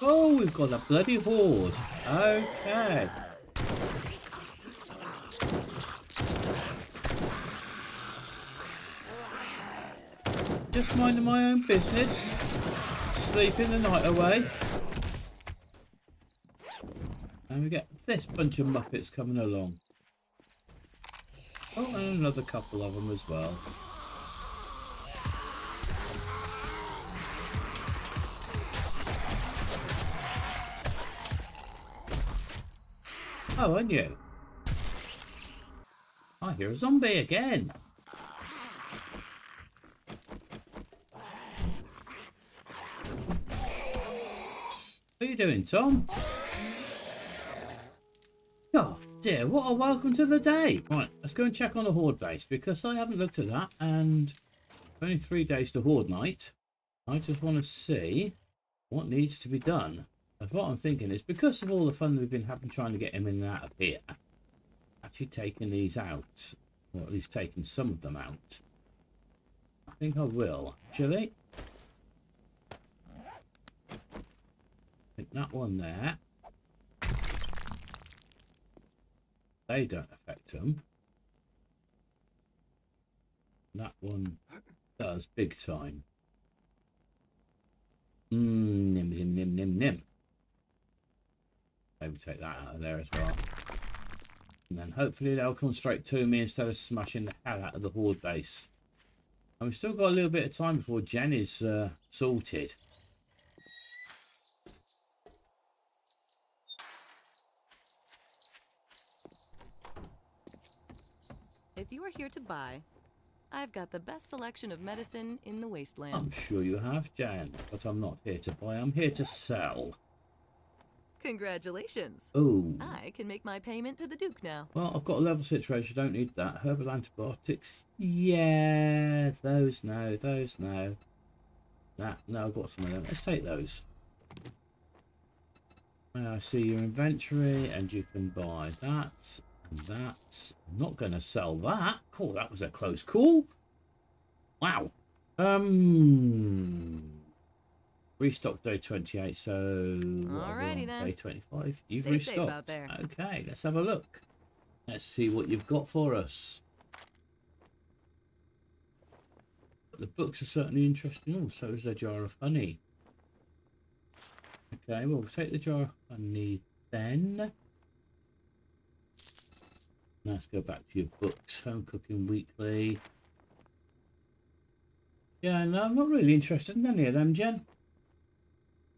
Oh, we've got a bloody horde. Okay. Just minding my own business. Sleeping the night away. And we get this bunch of Muppets coming along. Oh, and another couple of them as well. Oh, and you? Oh, I hear a zombie again. What are you doing, Tom? Oh dear, what a welcome to the day. Right, let's go and check on the Horde base because I haven't looked at that and only three days to Horde night. I just want to see what needs to be done. What I'm thinking is because of all the fun we've been having trying to get him in and out of here, actually taking these out, or at least taking some of them out. I think I will, actually. Pick that one there. They don't affect them. That one does big time. Mm, nim, nim, nim, nim, nim. Maybe take that out of there as well. And then hopefully they'll come straight to me instead of smashing the hell out of the horde base. And we've still got a little bit of time before Jen is uh, sorted. If you are here to buy, I've got the best selection of medicine in the wasteland. I'm sure you have, Jan, but I'm not here to buy, I'm here to sell. Congratulations. Oh. I can make my payment to the Duke now. Well, I've got a level 6 ratio, don't need that. Herbal antibiotics, yeah, those no, those no. That, no, I've got some of them. Let's take those. I see your inventory, and you can buy that and that. I'm not going to sell that. Cool, that was a close call. Wow. Um, restock day 28, so Alrighty then. day 25. You've Stay restocked. Okay, let's have a look. Let's see what you've got for us. The books are certainly interesting. Oh, so is a jar of honey. Okay, well, we'll take the jar of honey then. Let's go back to your books. Home Cooking Weekly. Yeah, no, I'm not really interested in any of them, Jen.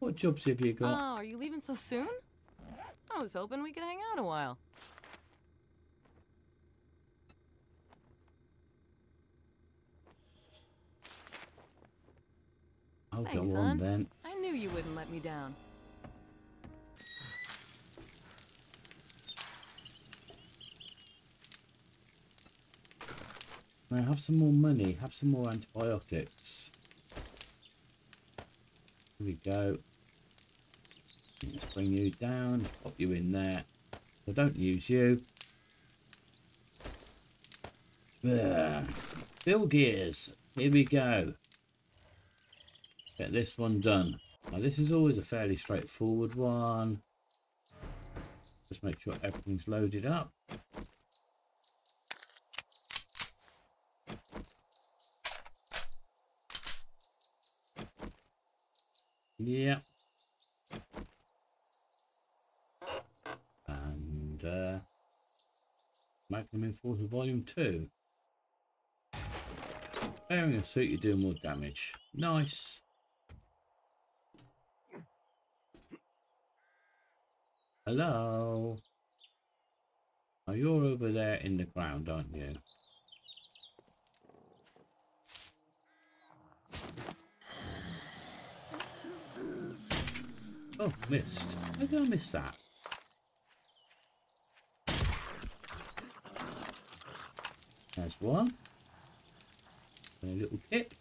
What jobs have you got? Oh, are you leaving so soon? I was hoping we could hang out a while. I'll Thanks, go on hon. then. I knew you wouldn't let me down. Now have some more money. Have some more antibiotics. Here we go. Let's bring you down. Pop you in there. I don't use you. There. Bill Gears. Here we go. Get this one done. Now this is always a fairly straightforward one. Just make sure everything's loaded up. Yeah. And uh, Magnum Enforcer Volume 2. Bearing a suit, you're doing more damage. Nice. Hello. Oh, you're over there in the ground, aren't you? Oh, missed. How did I miss that? There's one. And a little kit.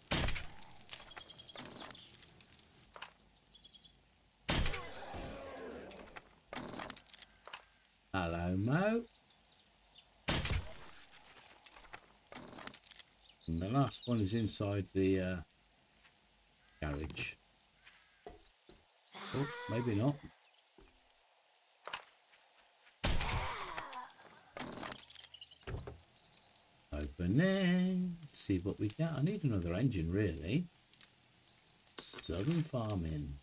Hello, Mo. And the last one is inside the uh, garage. Oh, maybe not. Open there. See what we get. I need another engine, really. Southern farming.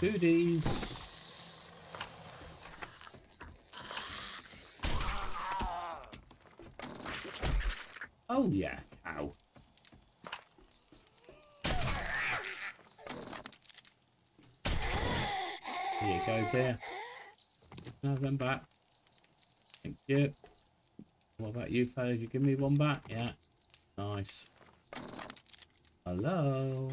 Foodies. Oh yeah, cow. Here you go, dear. Have them back. Thank you. What about you, fellas? You give me one back? Yeah. Nice. Hello.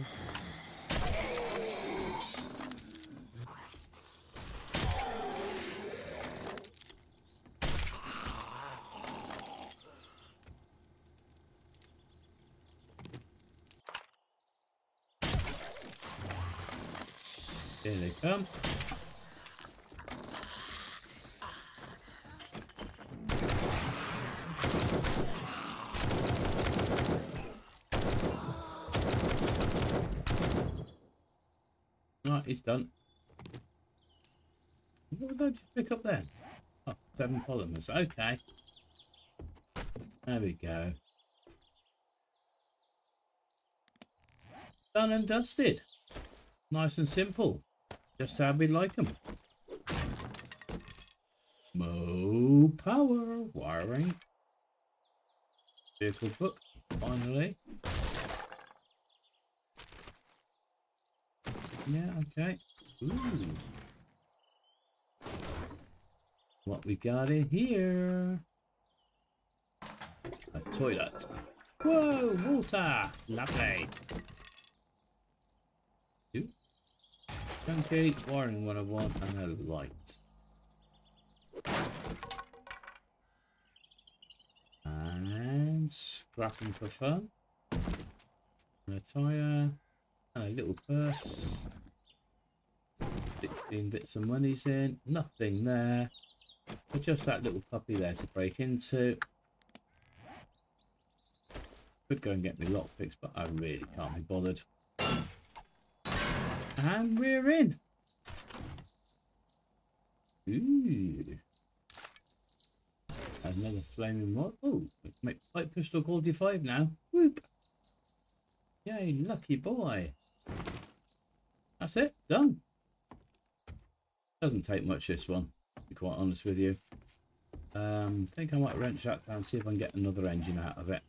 Here they come. Right, he's done. What did I just pick up then? Oh, seven polymers. Okay. There we go. Done and dusted. Nice and simple. Just how we like them. Mo power wiring. Vehicle book, finally. Yeah, okay. Ooh. What we got in here? A toilet. Whoa, water! Lovely. Chunky, wiring 101, and a light. And scrapping for fun. And a tyre. And a little purse. 16 bits of money's in. Nothing there. But just that little puppy there to break into. Could go and get me lockpicks, but I really can't be bothered. And we're in. Ooh. Another flaming mod. Oh, make light pistol quality 5 now. Whoop. Yay, lucky boy. That's it. Done. Doesn't take much this one, to be quite honest with you. Um, I think I might wrench that down see if I can get another engine out of it.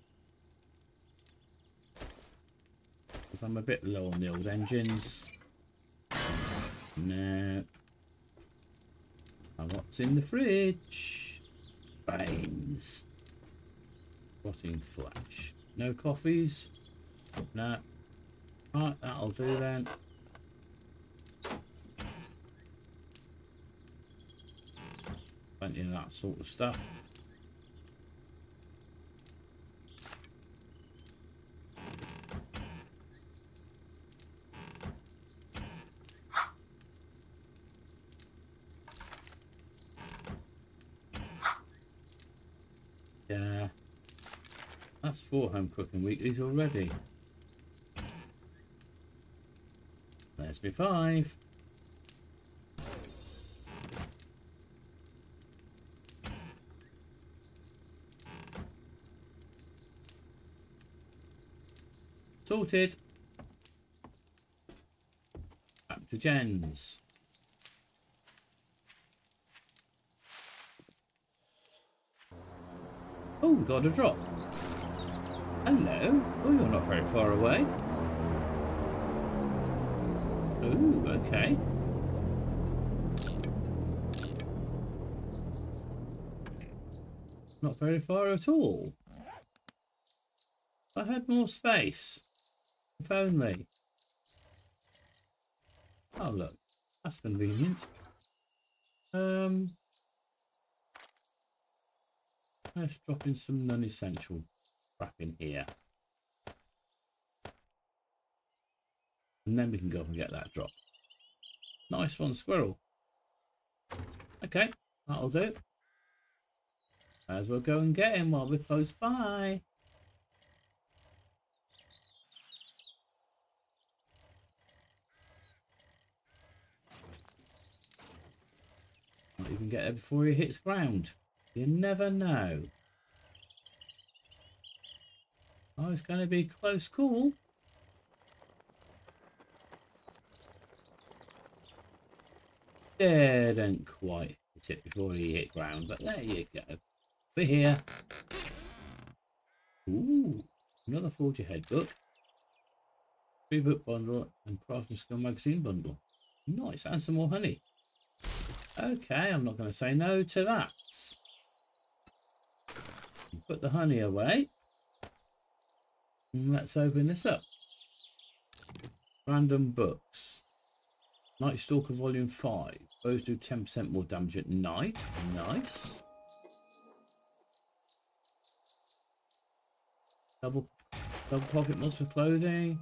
Because I'm a bit low on the old engines. No. And what's in the fridge? Brains. Rotting flesh. No coffees? No. Right, that'll do then. Plenty of that sort of stuff. Yeah. That's four home cooking weeklies already. There's me five. Sorted. Back to Jen's. Oh, got a drop. Hello. Oh, you're not very far away. Ooh, okay. Not very far at all. I had more space. If only. Oh look, that's convenient. Um, let's drop in some non-essential crap in here. And then we can go and get that drop. Nice one, squirrel. Okay, that'll do. Might As we'll go and get him while we're close by. Might even get there before he hits ground. You never know. Oh, it's going to be close call. Didn't quite hit it before he hit ground, but there you go. We're here. Ooh, another Forge Ahead book. Free book bundle and Crafting Skill magazine bundle. Nice, and some more honey. Okay, I'm not going to say no to that. Put the honey away. And let's open this up. Random books. Night Stalker Volume 5. Those do 10% more damage at night. Nice. Double, double pocket mods for clothing.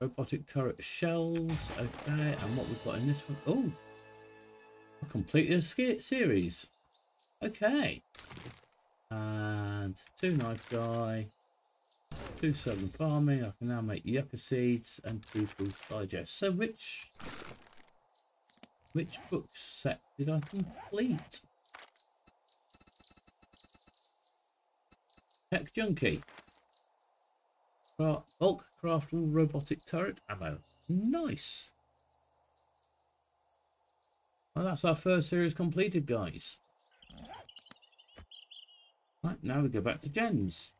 Robotic turret shells. Okay, and what we've got in this one. Oh, I completed a series. Okay. And two knife guy. Two southern farming. I can now make yucca seeds and two digest. So which which book set did I complete? Tech Junkie. Bulk craftable robotic turret ammo. Nice. Well, that's our first series completed, guys. Right, now we go back to Jen's.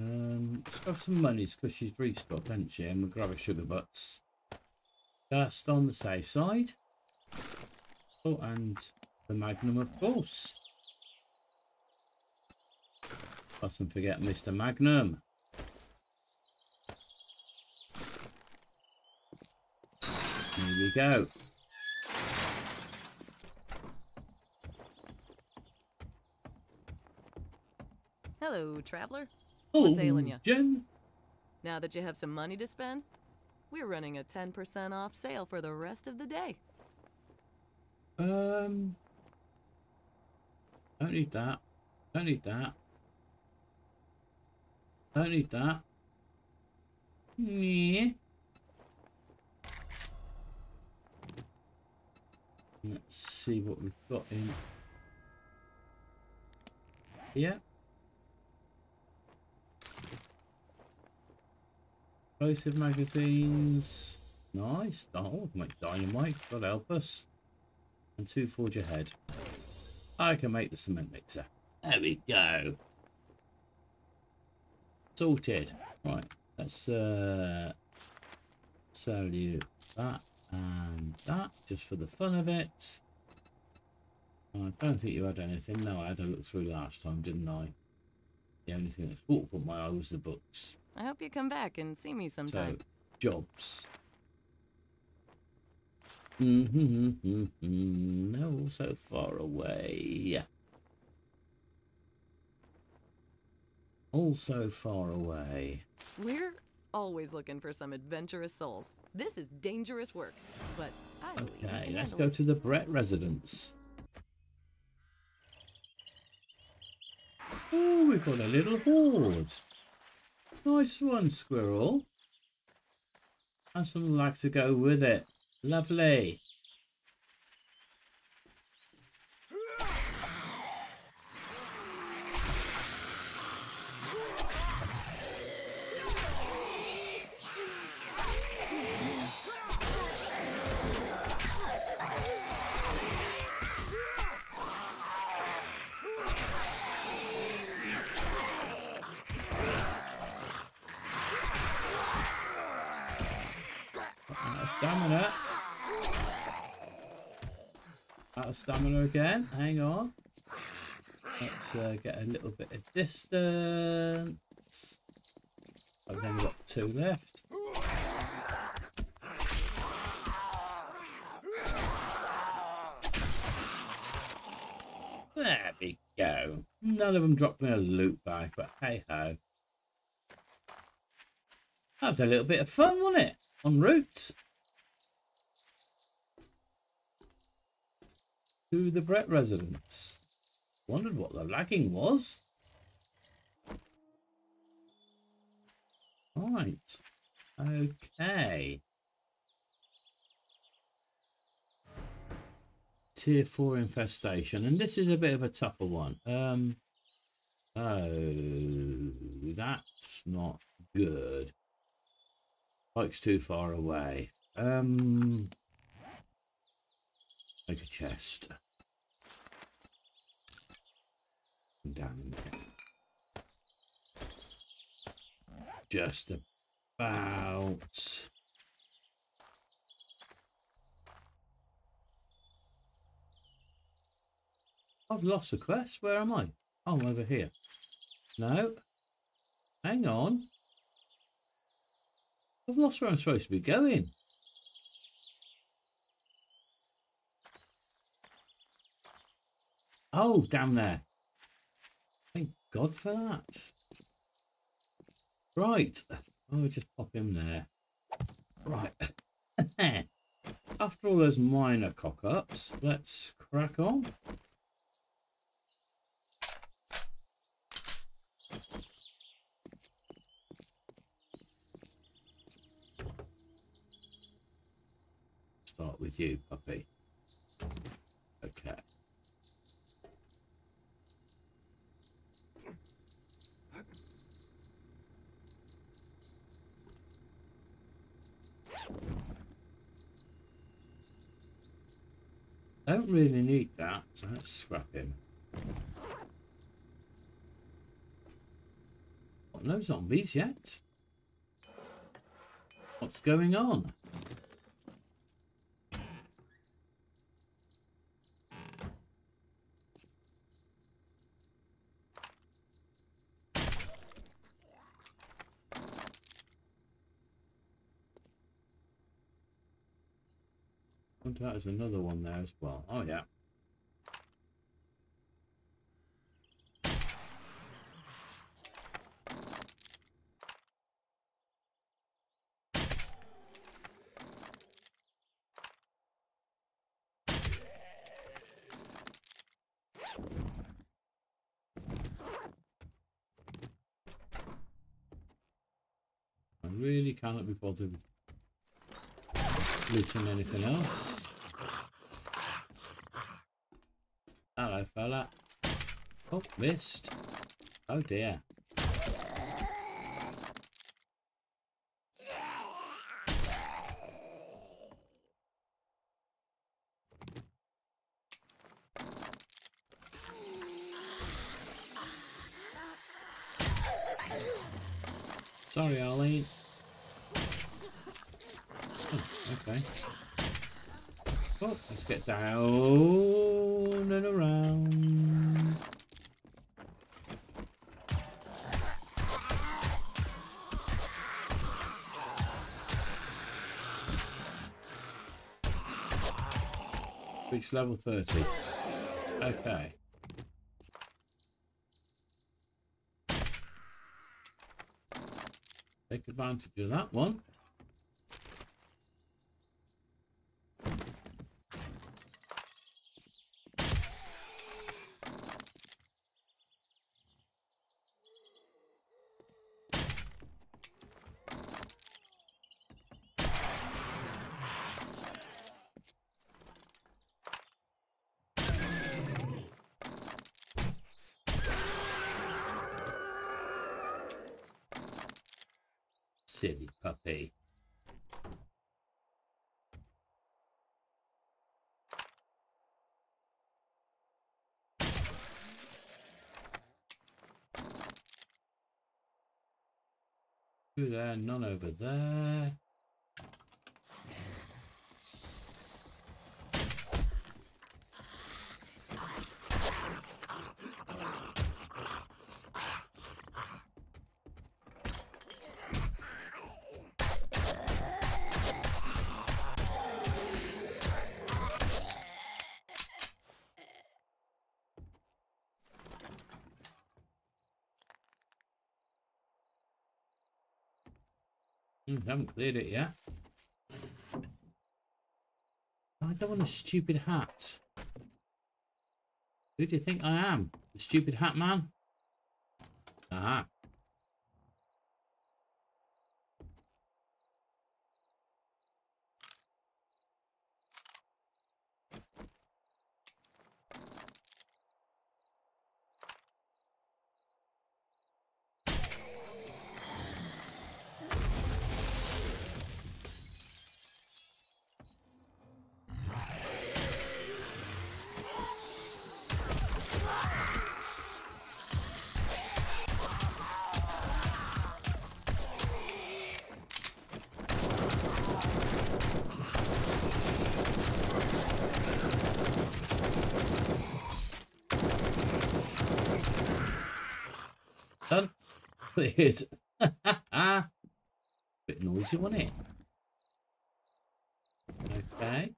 Um, let's grab some monies because she's restocked, hasn't she? And we'll grab a sugar butts. Just on the safe side. Oh, and the Magnum, of course. Mustn't forget Mr. Magnum. Here we go. Hello, traveler. Oh, What's ailing ya? Jen. Now that you have some money to spend, we're running a 10% off sale for the rest of the day. Um, don't need that. Don't need that. Don't need that. Yeah. Let's see what we've got in. Yeah. Explosive magazines. Nice. Oh, make dynamite. God help us. And two forge ahead. I can make the cement mixer. There we go. Sorted. Right. Let's uh, sell you that and that just for the fun of it. I don't think you had anything. No, I had a look through last time, didn't I? The only thing that caught my eye was the books. I hope you come back and see me sometime. So, jobs. No, so far away. All so far away. We're always looking for some adventurous souls. This is dangerous work, but I believe Okay, let's go to the Brett residence. Oh, we've got a little horde. Nice one, squirrel. And some lag to go with it. Lovely. Stamina. Out of stamina again. Hang on. Let's uh, get a little bit of distance. I've got two left. There we go. None of them dropped me a loot bag, but hey ho. That was a little bit of fun, wasn't it? En route to the Brett residence. Wondered what the lagging was. Right. Okay. Tier 4 infestation. And this is a bit of a tougher one. Um, oh, that's not good. Bike's too far away. Um, make a chest. Down there. Just about. I've lost a quest. Where am I? Oh, I'm over here. No. Hang on. I've lost where I'm supposed to be going. Oh, down there. Thank God for that. Right. Oh, I'll just pop him there. Right. After all those minor cock-ups, let's crack on. Start with you, puppy. Okay. Don't really need that, so let's scrap him. Got no zombies yet. What's going on? That is another one there as well. Oh yeah. I really cannot be bothered with looting anything else. Hello, fella. Oh, missed. Oh dear. Sorry, Arlene. Oh, okay. Oh, let's get down Level 30. Okay. Take advantage of that one. Silly puppy. Two there, none over there. Mm, haven't cleared it yet. I don't want a stupid hat. Who do you think I am? The stupid hat man? Ah. Cleared. Bit noisy, wasn't it? Okay.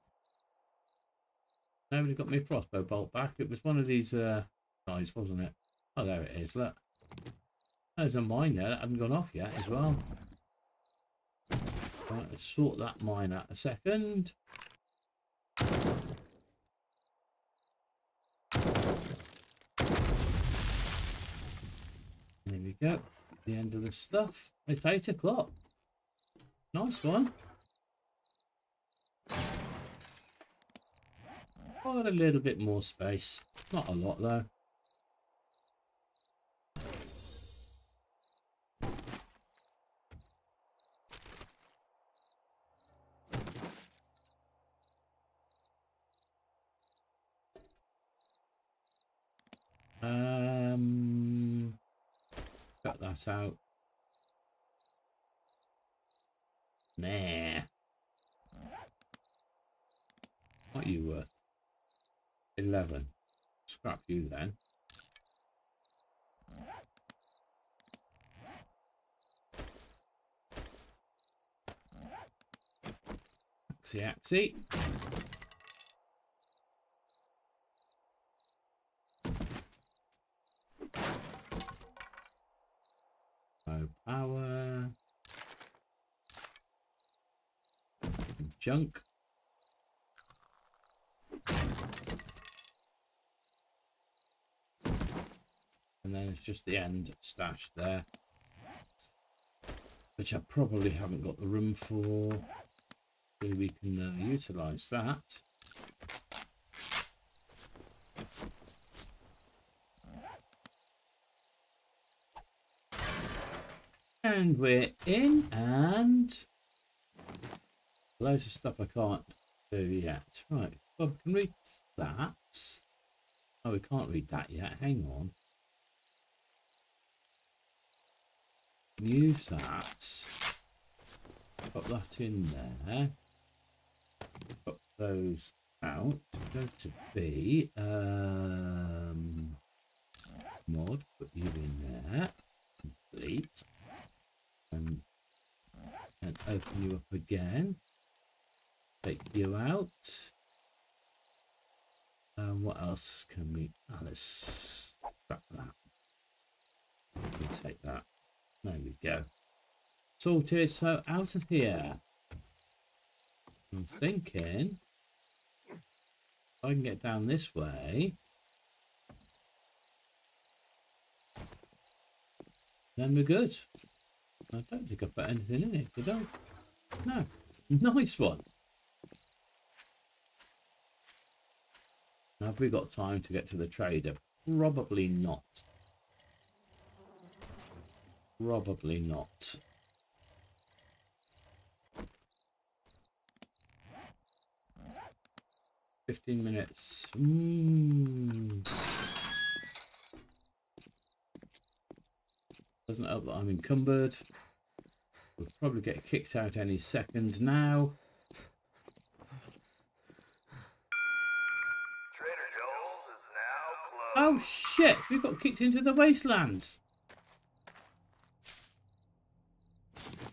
Nobody got me crossbow bolt back. It was one of these uh, guys, wasn't it? Oh, there it is. Look. There's a mine there that hasn't gone off yet as well. Right, let's sort that mine out a second. There we go. The end of the stuff. It's eight o'clock. Nice one. Got a little bit more space. Not a lot though. Um, out. Nah. What are you worth? 11. Scrap you then. Axie, axie. No power. Junk. And then it's just the end stash there. Which I probably haven't got the room for. So we can uh, utilise that. And we're in and loads of stuff I can't do yet. Right, Bob can read that. Oh, we can't read that yet. Hang on. Use that. Put that in there. Put those out. Go to B. Um, mod. Put you in there. Complete. And, and open you up again. Take you out. Um, what else can we? Oh, let's scrap that. We'll take that. There we go. Sorted. So out of here. I'm thinking I can get down this way. Then we're good. I don't think I've put anything in it, did I? No. Nice one. Have we got time to get to the trader? Probably not. Probably not. Fifteen minutes. Mm. Doesn't help that I'm encumbered. We'll probably get kicked out any second now. Trader Joel's is now Oh shit! We got kicked into the wastelands.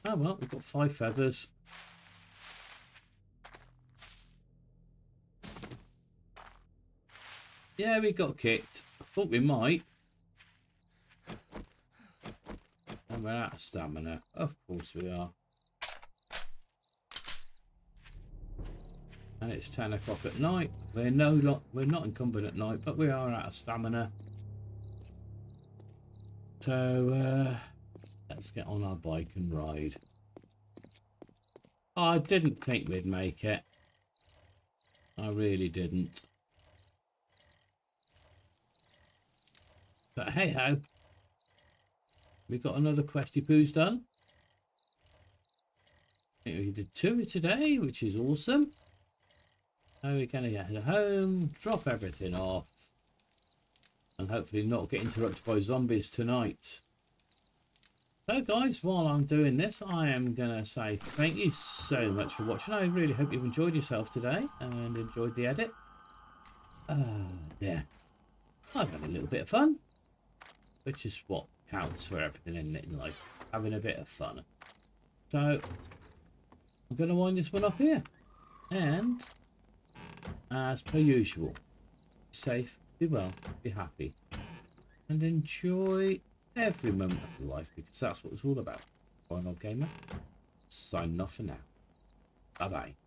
Oh well, we've got five feathers. Yeah, we got kicked. I thought we might. And we're out of stamina. Of course we are. And it's 10 o'clock at night. We're no lo we're not encumbered at night, but we are out of stamina. So uh, let's get on our bike and ride. I didn't think we'd make it. I really didn't. But hey ho, we got another questy poos done. We did two today, which is awesome. Now we're going to get home, drop everything off, and hopefully not get interrupted by zombies tonight. So guys, while I'm doing this, I am going to say thank you so much for watching. I really hope you've enjoyed yourself today and enjoyed the edit. Uh, yeah, I've had a little bit of fun, which is what counts for everything in, in life, having a bit of fun. So, I'm going to wind this one up here. And, as per usual, be safe, be well, be happy, and enjoy every moment of your life because that's what it's all about. Final Gamer, signing off for now. Bye-bye.